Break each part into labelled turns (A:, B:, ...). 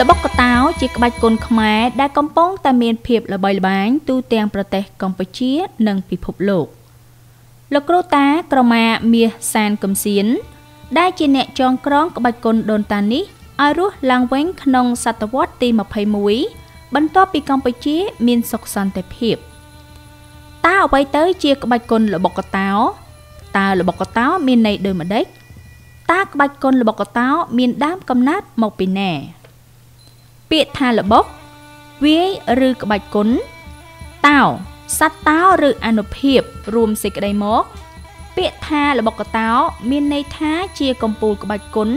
A: ល្បុក្កតោជាក្បាច់គុនខ្មែរដែលកំពុងតែមានភាពល្បីល្បាញទូទាំងប្រទេសកម្ពុជា និងពិភពលោកលោកគ្រូតាក្រមាមាសសានកំសៀនដែលជាអ្នកចងក្រងក្បាច់គុនដូនតានេះឲ្យរស់ឡើងវិញក្នុងសតវត្សទី21បន្ទាប់ពីកម្ពុជាមានសុខសន្តិភាពតើអ្វីទៅជាក្បាច់គុនល្បុក្កតោតើល្បុក្កតោមានន័យដូចម្ដេចតើក្បាច់គុនល្បុក្កតោមានដើមកំណើតមកពីណា ពាក្យថាល្បុកវាយឬក្បាច់គុនតោសត្វតោឬអនុភាពរួមសេចក្តីមក ពាក្យថាល្បុក្កតោមានន័យថាជាកំពូលក្បាច់គុន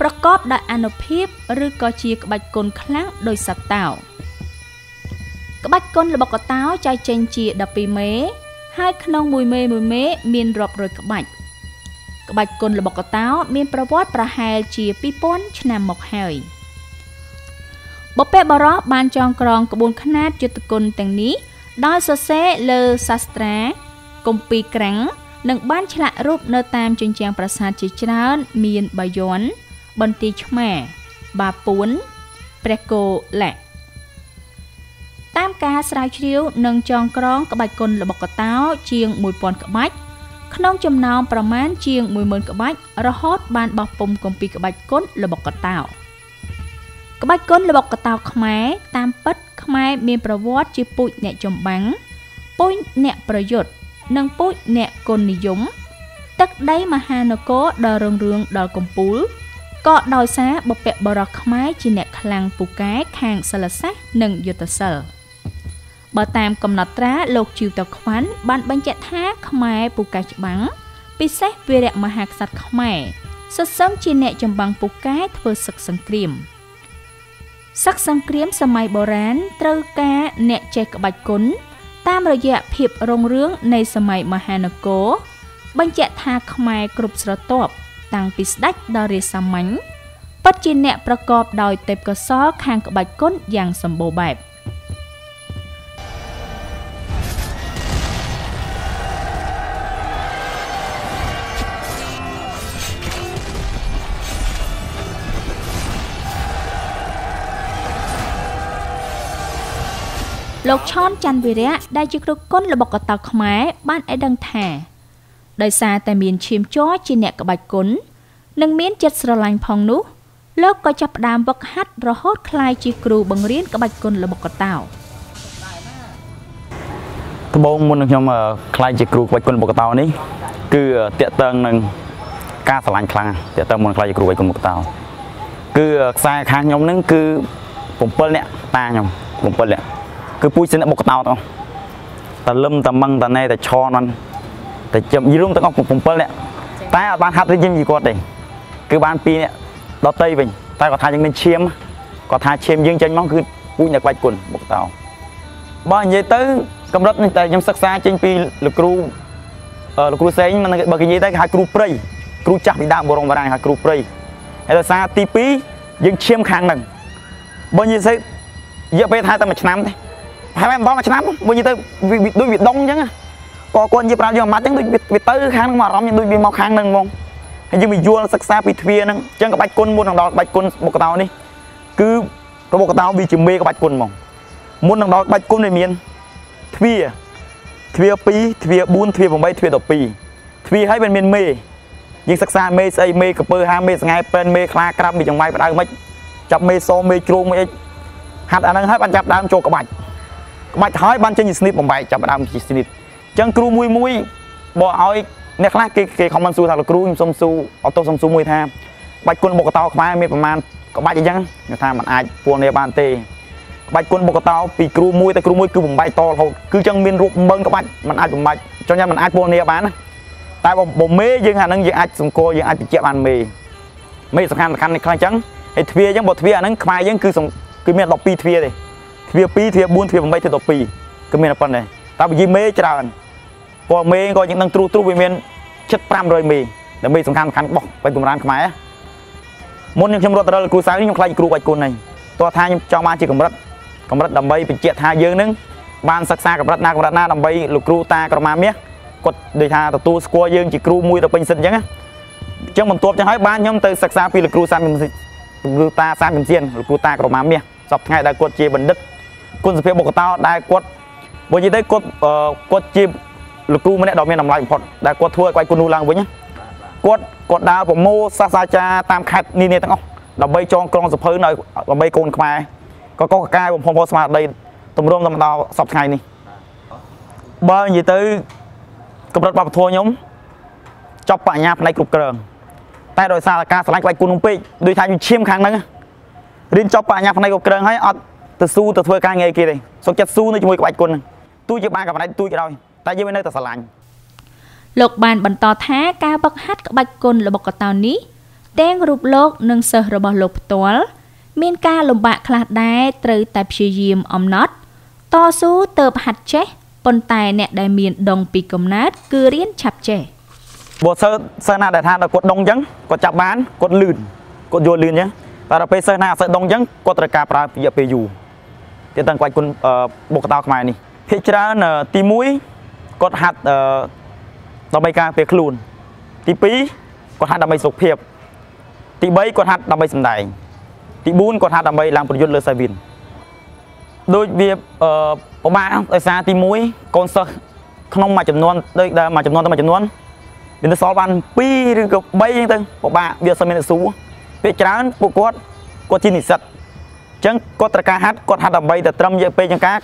A: ប្រកបដោយអនុភាពឬក៏ជាក្បាច់គុនខ្លាំងដោយសត្វតោក្បាច់គុនល្បុក្កតោចែកចេញជា12មេហើយក្នុងមួយមេមួយមេមានរាប់រយក្បាច់ក្បាច់គុនល្បុក្កតោមានប្រវត្តិប្រហែលជា2000ឆ្នាំមកហើយ បពែបរោះបានចងក្រងក្បួនខ្នាតយុទ្ធគុណទាំងនេះដោយសរសេរលើសាស្ត្រាគម្ពីរក្រាំងនិងបានឆ្លាក់រូបនៅតាមជញ្ជាំងប្រាសាទជាច្រើន មានបាយ័នបន្ទាយឆ្មាបាពួនព្រះគោលៈតាមការស្រាវជ្រាវនិងចងក្រងក្បាច់គុនល្បុក្កតោជាង1000ក្បាច់ក្នុងចំណោមប្រមាណជាង10000ក្បាច់រហូតបានបោះពុំគម្ពីរក្បាច់គុនល្បុក្កតោ ក្បាច់គុនល្បុក្កតោខ្មែរតាមពិតខ្មែរមានប្រវត្តិជាពូជអ្នកចំបាំងពូជអ្នកប្រយុទ្ធនិងពូជអ្នកគុណនិយមទឹកដីមហានគរដ៏រុងរឿងដល់កំពូលក៏ដោយសារបពៈបរោះខ្មែរជាអ្នកខ្លាំងពូកែខាងសិលសាស្ត្រនិងយុទ្ធសិលបើតាមកំណត់ត្រាលោកជីវតខ្វាន់បានបញ្ជាក់ថាខ្មែរពូកែច្បាំងពិសេសវីរៈមហាក្សត្រខ្មែរសសឹងជាអ្នកចម្បាំងពូកែធ្វើសឹកសង្គ្រាម សឹកសង្គ្រាមសម័យបុរាណត្រូវការអ្នកចេះក្បាច់គុណតាមរយៈភាពរុងរឿងនៃសម័យមហានគរបញ្ជាក់ថាខ្មែរគ្រប់ស្រទាប់តាំងពីស្ដេចដល់រាជសាមញ្ញពិតជាអ្នកប្រកបដោយទេពកោសល្យខាងក្បាច់គុណយ៉ាងសម្បូរបែប។ លោកឆនច័ន្ទវិរៈដែលជាគ្រូគុនល្បុក្កតោខ្មែរបានឲ្យដឹងថាដោយសារតែមានឈាមជ័រជាអ្នកក្បាច់គុននិងមានចិត្តស្រឡាញ់ផងនោះលោកក៏ចាប់ផ្ដើមវឹកហាត់រហូតក្លាយជាគ្រូបង្រៀនក្បាច់គុនល្បុក្កតោ
B: ត្បូងមុននឹងខ្ញុំក្លាយជាគ្រូក្បាច់គុនល្បុក្កតោនេះគឺតាក់ទងនឹងការស្រឡាញ់ខ្លាំងតាក់ទងមុនក្លាយជាគ្រូក្បាច់គុនល្បុក្កតោគឺខ្សែខាងខ្ញុំនឹងគឺ7នាក់តាខ្ញុំ7នាក់ គឺពូជសិនបុកតោតតលឹមតមឹងតណែតឆនហ្នឹងតែចាំយីរុំទាំងអស់7នាក់តែអត់បានហាត់រៀនយីគាត់ទេគឺបាន2នាក់ដតីវិញតែគាត់ថាយើងមានឈាមគាត់ថាឈាមយើងចេញមកគឺពូជអ្នកក្បាច់គុណបុកតោបើនិយាយទៅកម្រិតនេះតែខ្ញុំសិក្សាចេញពីលោកគ្រូលោកគ្រូសេងបើគេនិយាយទៅគេហៅគ្រូព្រៃគ្រូចាស់ពីដើមបរងបារាំងហៅគ្រូព្រៃហើយដោយសារទី2យើងឈាមខាងហ្នឹងបើនិយាយទៅរយៈពេលថាតែមួយឆ្នាំទេ ហើយមិនដល់មួយឆ្នាំវិញទៅដូចវាដុងអញ្ចឹងក៏គាត់និយាយប្រាប់យើងអាម៉ាត់អញ្ចឹងដូចវាទៅខាងហ្នឹងមកអារម្មណ៍ដូចវាមកខាងហ្នឹងហ្មងហើយយើងវាយល់សិក្សាពីទ្វាហ្នឹងអញ្ចឹងក្បាច់គុណមុននឹងដល់ក្បាច់គុណបុកតោនេះគឺបុកតោវាជាមេក្បាច់គុណហ្មងមុននឹងដល់ក្បាច់គុណវាមានទ្វាទ្វា2ទ្វា4ទ្វា8ទ្វា12ទ្វាហើយมันមានមេយើងសិក្សាមេស្អីមេកពើហាមេស្ងែពេនមេខ្លាក្រាប់មេចង្វាយបដៅមិនចាប់មេសមេជ្រូងមេអីហាត់អាហ្នឹងហើយបានចាប់ដើមចូលក្បាច់ ក្បាច់ហើយបានចេញជាស្នីបបំបែកចាប់ដើមជាស្នីបអញ្ចឹងគ្រូមួយមួយបើឲ្យអ្នកខ្លះគេគេខមមិនសួរថាលោកគ្រូខ្ញុំសុំសួរអត់ទោសសុំសួរមួយថាក្បាច់គុណបុកតោខ្មែរមានប្រមាណក្បាច់អញ្ចឹងខ្ញុំថាมันអាចពួននេះបានទេក្បាច់គុណបុកតោពីគ្រូមួយទៅគ្រូមួយគឺបំបែកតរហូតគឺចឹងមានរូបមើងក្បាច់มันអាចបំបែកចង់ថាมันអាចពួននេះបានណាតែបើមេយើងអាហ្នឹងយើងអាចសង្គមយើងអាចបញ្ជាក់បានមេមេសំខាន់សំខាន់នេះខ្លះអញ្ចឹងហើយទ្វាអញ្ចឹងបើទ្វាអាហ្នឹងខ្មែរយើងគឺគឺមាន12ទ្វាទេ ទ្វា2ទ្វា4ទ្វា8ទ្វា12គឺមានប៉ុណ្ណេះតែវិយមេច្រើនព្រោះមេក៏យើងនឹងទ្រុសទ្រុសវាមានជិត500មេដែលមេសំខាន់សំខាន់បោះបាញ់បំរានខ្មែរមុនខ្ញុំរត់ទៅគ្រូសៅនេះខ្ញុំខ្លាចគ្រូបាច់គុណហ្នឹងតោះថាខ្ញុំចង់បានជាកម្រិតកម្រិតដើម្បីបញ្ជាក់ថាយើងនឹងបានសិក្សាកម្រិតណាកម្រិតណាដើម្បីលោកគ្រូតាក្រមាមាសគាត់ដូចថាទទួលស្គាល់យើងជាគ្រូមួយទៅពេញសិទ្ធអញ្ចឹងអញ្ចឹងបន្ទាប់ចឹងហើយបានខ្ញុំទៅសិក្សាពីលោកគ្រូសានគ្រូតាសានកំសៀនលោកគ្រូតាក្រមាមាសសពថ្ងៃដែលគាត់ជាបណ្ឌិត គុណសភាបុគ្គតោដែលគាត់បើនិយាយទៅគាត់គាត់ជាលោកគ្រូម្នាក់ដ៏មានតម្លៃបំផុតដែលគាត់ធ្វើឲ្យក្បាច់គុណនោះឡើងវិញគាត់គាត់ដើរប្រមូលសាស្ត្រាចារ្យតាមខេត្តនានាទាំងអស់ដើម្បីចងក្រងសភៅនៅដើម្បីកូនខ្មែរក៏កកកាយបំផុសស្មារតីទម្រាំទៅដល់សពថ្ងៃនេះបើនិយាយទៅកម្រិតបព្វធម៌ខ្ញុំចប់បញ្ញាផ្នែកគ្រប់គ្រងតែដោយសារការឆ្លាញ់ក្បាច់គុណនោះពេកដូចថាខ្ញុំឈាមខាងហ្នឹងរៀនចប់បញ្ញាផ្នែកគ្រប់គ្រងហើយអត់ ទៅស៊ូទៅធ្វើការងារគេទេសុខចិត្តស៊ូនៅជាមួយក្បាច់គុណហ្នឹងទោះជាបានកម្រិតទូចក៏ដោយតែយើងនៅតែឆ្លាញ់
A: លោកបានបន្តថាការវឹកហាត់ក្បាច់គុណរបស់កតោនេះទាំងរូបលោកនិងសិស្សរបស់លោកផ្ទាល់មានការលំបាកខ្លះដែរត្រូវតែព្យាយាមអំណត់ តស៊ូទៅហាត់ចេះប៉ុន្តែអ្នកដែលមានដងពីកំណើតគឺរៀនឆាប់ចេះ
B: បើសិស្សសិស្សណាដែលថាដល់គាត់ដងអញ្ចឹងគាត់ចាប់បានគាត់លឿនគាត់យល់លឿនអញ្ចឹងតែដល់ពេលសិស្សណាអត់សិស្សដងអញ្ចឹងគាត់ត្រូវការប្រើរយៈពេលយូរ ទៀតទាំងគាត់គុណបុកតោខ្មែរនេះភាគច្រើនទី1គាត់ហាត់ដើម្បីការពារខ្លួន ទី2គាត់ហាត់ដើម្បីសុខភាព ទី3គាត់ហាត់ដើម្បីសម្ដែង ទី4គាត់ហាត់ដើម្បីឡើងប្រយុទ្ធលើសាវីនដូចវាអឺពិបាកដោយសារទី1កូនសិស្សក្នុងមួយចំនួនដូចមួយចំនួនទៅមួយចំនួនមានទៅសល់បាន2ឬក៏3អញ្ចឹងទៅពិបាកវាអត់មានស៊ូពេលច្រើនពួកគាត់គាត់ជានិស្សិតអញ្ចឹងគាត់ត្រូវការហាត់គាត់ហាត់ដើម្បីតែត្រឹមរយៈពេលចង្ការ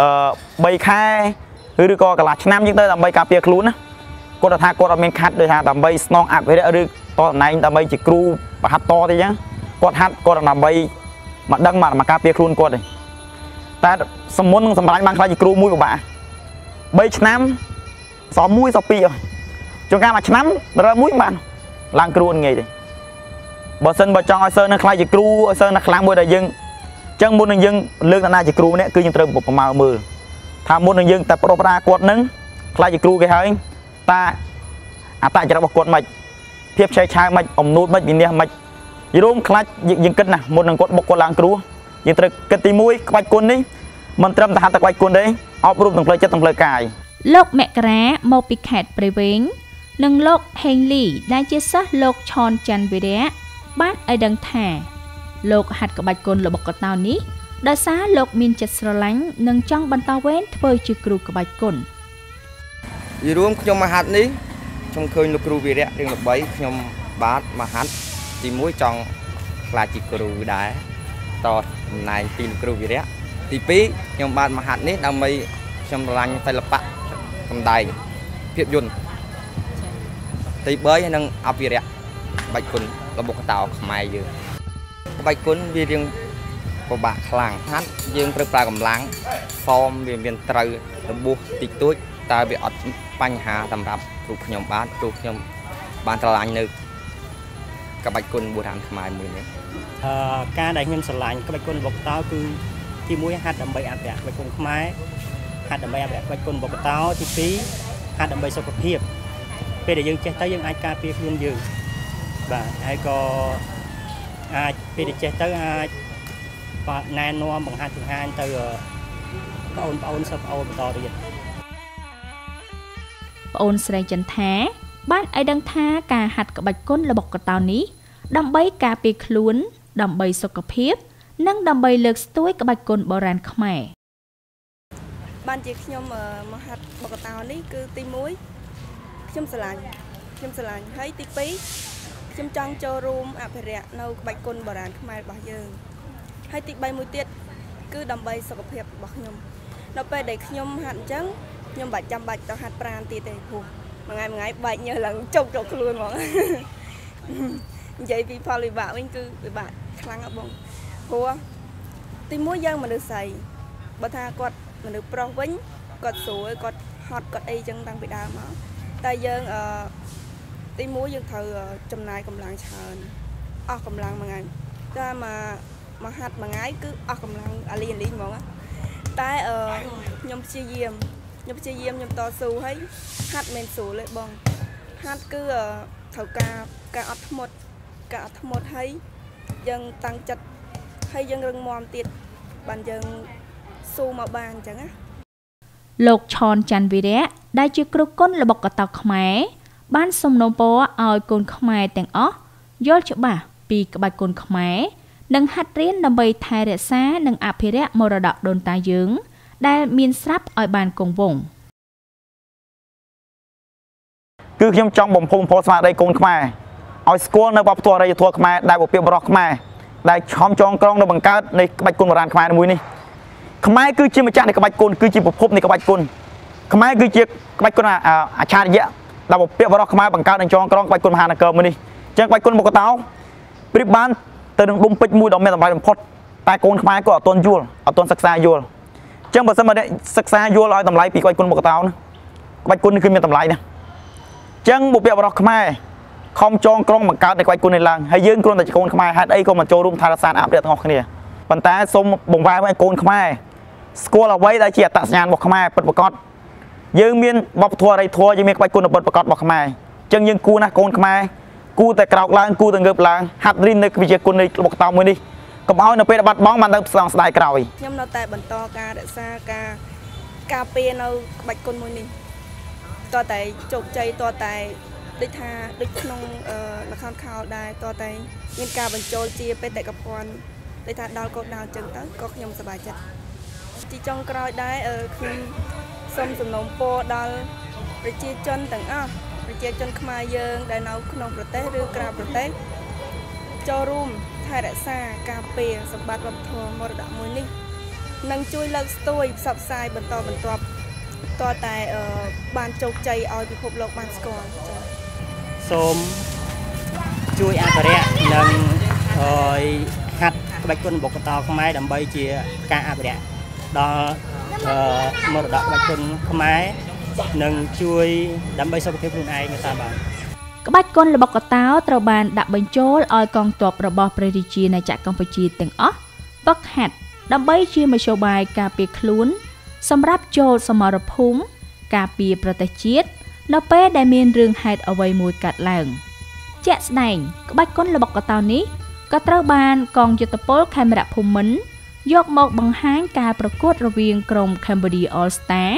B: អឺ3ខែឬក៏កន្លះឆ្នាំអញ្ចឹងទៅដើម្បីការពារខ្លួនណាគាត់ថាគាត់អត់មានខាត់ដូចថាដើម្បីស្នងអភិរក្សឬតតំណែងដើម្បីជាគ្រូបហាត់តទេអញ្ចឹងគាត់ហាត់គាត់ដើម្បីមកដឹងមកការពារខ្លួនគាត់ទេតែសមុននឹងសម្រាប់បានខ្លាចជាគ្រូមួយពិបាក3ឆ្នាំសល់1សល់2អស់ជួនកាលមួយឆ្នាំរើមួយបានឡើងគ្រូងាយទេបើសិនបើចង់ឲ្យសើនៅខ្លាចជាគ្រូឲ្យសើនៅខ្លាំងមួយដែលយើង ចឹងមុននឹងយើងលើកតាណាជាគ្រូម្នាក់គឺយើងត្រូវប្រមាណមើលថាមុននឹងយើងតែប្រោះប្រាគាត់នឹងខ្លាចជាគ្រូគេហើយតាអតចរិតរបស់គាត់មិនភាពឆេះឆាវមិនអំនួតមិនវិនិច្ឆ័យមិនយរួមខ្លាចយើងគិតណាមុននឹងគាត់បុកគាត់ឡើងគ្រូយើងត្រូវគិតទី1ក្បាច់គុណនេះមិនត្រឹមតែហាត់តែក្បាច់គុណទេអប់រំទាំងផ្លូវចិត្តទាំងផ្លូវកាយ
A: លោកមករាមកពីខេត្តព្រៃវែងនិងលោកហេងលីដែលជាសិស្សលោកឆនច័ន្ទវិរៈបានឲ្យដឹងថា លោកហាត់ក្បាច់គុណរបស់កតោនេះដោយសារលោកមានចិត្តស្រឡាញ់និងចង់បន្តវេនធ្វើជាគ្រូក្បាច់គុណ
C: យីរួមខ្ញុំមកហាត់នេះខ្ញុំឃើញលោកគ្រូវិរៈរៀងល្បីខ្ញុំបាទមកហាត់ទី1ចង់ខ្លាចជាគ្រូដែរតតំណែងពីលោកគ្រូវិរៈទី2ខ្ញុំបាទមកហាត់នេះដើម្បីខ្ញុំស្រឡាញ់សិល្បៈសម្ដែងភាពយន្តទី3នឹងអភិរក្សក្បាច់គុណរបស់កតោខ្មែរយើង ក្បាច់គុណវារៀងពិបាកខ្លាំងហាត់យើងត្រូវប្រើកម្លាំងហ្វមវាមានត្រូវរបួសតិចតួចតើវាអត់បញ្ហាសម្រាប់គ្រូខ្ញុំបាទគ្រូខ្ញុំបានស្រឡាញ់នៅក្បាច់គុណបុរាណខ្មែរមួយនេះ
D: អឺការដែលខ្ញុំស្រឡាញ់ក្បាច់គុណបុកតោគឺទី1ហាត់ដើម្បីអភិរក្សក្បាច់គុណខ្មែរហាត់ដើម្បីអភិរក្សក្បាច់គុណបុកតោទី2ហាត់ដើម្បីសុខភាពពេលដែលយើងចេះទៅយើងអាចការពារខ្លួនយើងបាទហើយក៏ អាចពេលដែលចេះទៅអាចបាទណែនាំបង្ហាត់បង្ហាញទៅបងប្អូនសិស្សបងប្អូនបន្តទៀត
A: ប្អូនស្រីចន្ទថាបានឲ្យដឹងថាការហាត់ក្បាច់គុណរបស់កតោនេះដើម្បីការពារខ្លួន ដើម្បីសុខភាព និងដើម្បីលើកស្ទួយក្បាច់គុណបុរាណខ្មែរ
E: បានជាខ្ញុំមកហាត់បកតោនេះគឺទី1ខ្ញុំស្រឡាញ់ខ្ញុំស្រឡាញ់ហើយទី2 ខ្ញុំចង់ចូលរួមអភិរក្សនៅក្បាច់គុណបុរាណខ្មែររបស់យើងហើយទី3មួយទៀតគឺដើម្បីសុខភាពរបស់ខ្ញុំនៅពេលដែលខ្ញុំហាត់អញ្ចឹងខ្ញុំបាច់ចាំបាច់ទៅហាត់ប្រាណទៀតទេព្រោះមួយថ្ងៃមួយថ្ងៃបែកញើសឡើងជុកចូលខ្លួនហ្មងនិយាយពីផលវិបាកវិញគឺវិបាកខ្លាំងណាស់បងព្រោះទីមួយយើងមនុស្សស្រីបើថាគាត់មនុស្សប្រុសវិញគាត់ស្រួលគាត់ហត់គាត់អីចឹងតាំងពីដើមមកតែយើងអឺ ទី1យើងត្រូវចំណាយកម្លាំងច្រើនអស់កម្លាំងមួយថ្ងៃតែមកមកហាត់មួយថ្ងៃគឺអស់កម្លាំងអាលីអាលីហ្មងតែអឺខ្ញុំព្យាយាមខ្ញុំព្យាយាមខ្ញុំតស៊ូហើយហាត់មិនស្រួលទេបងហាត់គឺត្រូវការការអត់ធ្មត់ការអត់ធ្មត់ហើយយើងតាំងចិត្តហើយយើងរឹងមាំទៀតបានយើងស៊ូមកបានអញ្ចឹងណា
A: លោកឆនច័ន្ទវិរៈដែលជាគ្រូគុនរបស់កតោខ្មែរ បានសំណូមពរឲ្យកូនខ្មែរទាំងអស់យល់ច្បាស់ពីក្បាច់គុនខ្មែរនិងហាត់រៀនដើម្បីថែរក្សានិងអភិរក្សមរតកដូនតាយើង ដែលមានស្រាប់ឲ្យបានគង់វង្ស
B: គឺខ្ញុំចង់បំភុំផលស្មារតីកូនខ្មែរឲ្យស្គាល់នៅវប្បធម៌អរិយធម៌ខ្មែរដែលពពាបរោះខ្មែរដែលខំចងក្រងនៅបង្កើតនៃក្បាច់គុនបុរាណខ្មែរមួយនេះខ្មែរគឺជាម្ចាស់នៃក្បាច់គុនគឺជាប្រភពនៃក្បាច់គុនខ្មែរគឺជាក្បាច់គុនអាចារ្យៈ ដែលពពាបរោះខ្មែរបង្កើតនិងចងក្រងក្បាច់គុនមហានគរមួយនេះអញ្ចឹងក្បាច់គុនមកកតោប្រៀបបានទៅនឹងដុំពេជ្រមួយដ៏មានតម្លៃបំផុតតែកូនខ្មែរក៏អត់ទាន់យល់អត់ទាន់សិក្សាយល់អញ្ចឹងបើសិនមកសិក្សាយល់ឲ្យតម្លៃពីក្បាច់គុនមកកតោណាក្បាច់គុននេះគឺមានតម្លៃណាស់អញ្ចឹងបុព្វបុរសខ្មែរខំចងក្រងបង្កើតនៅក្បាច់គុណនេះឡើងហើយយើងគ្រាន់តែជាកូនខ្មែរហេតុអីក៏មកចូលរួមថែរក្សាអភិរក្សទាំងអស់គ្នាប៉ុន្តែសូមបង្វែរឲ្យកូនខ្មែរស្គាល់អ្វីដែលជាអត្តសញ្ញាណរបស់ខ្មែរពិតប្រាកដ យើងមានបបធម៌អរិយធម៌យើងមានក្បាច់គុណពិតប្រាកដរបស់ខ្មែរអញ្ចឹងយើងគួរណាស់កូនខ្មែរគួរតែក្រោកឡើងគួរតែងើបឡើងហាត់រៀននៅវិជ្ជាគុណនៃរបស់តោមួយនេះកុំឲ្យនៅពេលបាត់បង់បានទៅស្ដងស្ដាយក្រោយ
E: ខ្ញុំនៅតែបន្តការរក្សាការការពារនៅក្បាច់គុណមួយនេះតតែជោគជ័យតតែដូចថាដូចក្នុងលខោនខោលដែរតតែមានការបញ្ចូលជាបេតិកភណ្ឌដូចថាដល់កោដៅអញ្ចឹងទៅក៏ខ្ញុំសប្បាយចិត្តទីចុងក្រោយដែរខ្ញុំ សូមសំណូមពរដល់ប្រជាជនទាំងអស់ប្រជាជនខ្មែរយើងដែលនៅក្នុងប្រទេសឬក្រៅប្រទេសចូលរួមថែរក្សាការពារសម្បត្តិវប្បធម៌មរតកមួយនេះនិងជួយលើកស្ទួយផ្សព្វផ្សាយបន្តបន្ទាប់តតែបានជោគជ័យឲ្យពិភពលោកបានស្គាល់ចា៎
D: សូមជួយអភិរក្សនិងឲ្យហាត់ក្បាច់គុនបុកតោខ្មែរដើម្បីជាការអភិរក្សដល់ មរតកក្បាច់គុនខ្មែរនិងជួយដើម្បីសុខភាពខ្លួនឯងតាមបាន
A: ក្បាច់គុនល្បុក្កតោត្រូវបានដាក់បញ្ចូលឲ្យកងទ័ពរបស់ព្រះរាជាណាចក្រកម្ពុជាទាំងអស់វឹកហាត់ដើម្បីជាមធ្យោបាយការពារខ្លួន សម្រាប់ចូលសមរភូមិការពារប្រទេសជាតិនៅពេលដែលមានរឿងហេតុអ្វីមួយកើតឡើងជាក់ស្ដែងក្បាច់គុនល្បុក្កតោនេះក៏ត្រូវបានកងយុទ្ធពលខេមរៈភូមិន្ទ យកមកបង្ហាញការប្រកួតរវាងក្រុម Cambodia All Star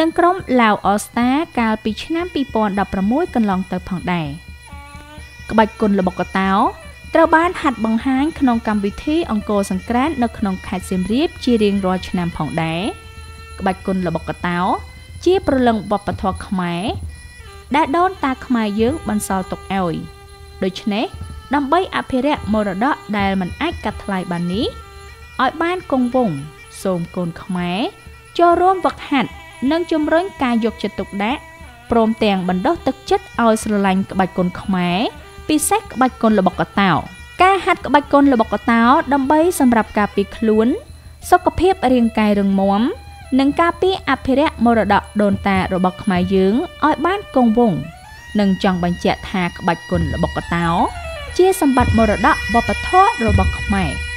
A: និងក្រុម Lao All Star កាលពីឆ្នាំ2016កន្លងទៅផងដែរក្បាច់គុនល្បុក្កតោត្រូវបានហាត់បង្ហាញក្នុងកម្មវិធីអង្គរសង្ក្រាន្តនៅក្នុងខេត្តសៀមរាបជារៀងរាល់ឆ្នាំផងដែរក្បាច់គុនល្បុក្កតោជាប្រលឹងវប្បធម៌ខ្មែរដែលដូនតាខ្មែរយើងបន្សល់ទុកឲ្យដូច្នេះដើម្បីអភិរក្សមរតកដែលមិនអាចកាត់ថ្លៃបាននេះ ឲ្យបានគង់វង្សសូមកូនខ្មែរចូលរួមវឹកហាត់និងជំរុញការយកចិត្តទុកដាក់ព្រមទាំងបណ្ដុះទឹកចិត្តឲ្យស្រឡាញ់ក្បាច់គុនខ្មែរពិសេសក្បាច់គុនល្បុក្កតោការហាត់ក្បាច់គុនល្បុក្កតោដើម្បីសម្រាប់ការពារខ្លួន សុខភាពរាងកាយរឹងមាំនិងការពារអភិរក្សមរតកដូនតារបស់ខ្មែរយើងឲ្យបានគង់វង្សនិងចង់បញ្ជាក់ថាក្បាច់គុនល្បុក្កតោជាសម្បត្តិមរតកវប្បធម៌របស់ខ្មែរ